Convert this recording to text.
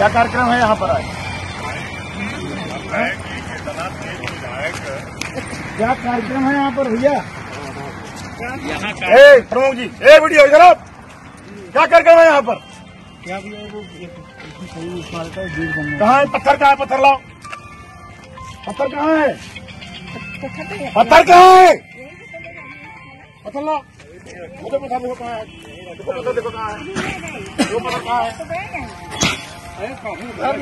क्या कार्यक्रम है यहाँ पर आज? क्या कार्यक्रम है यहाँ पर भैया? प्रमुख जी ए वीडियो इधर आओ क्या कार्यक्रम है यहाँ पर? क्या भैया है कहाँ है? पत्थर कहाँ है? पत्थर लाओ। पत्थर कहाँ है? पत्थर कहाँ है? पत्थर लाओ। मुझे पत्थर देखो कहाँ है। देखो पत्थर देखो कहाँ है। देखो पत्थर कहाँ है? É,